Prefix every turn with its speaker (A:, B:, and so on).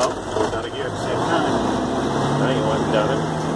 A: Oh, not again. Same time. I think it wasn't done.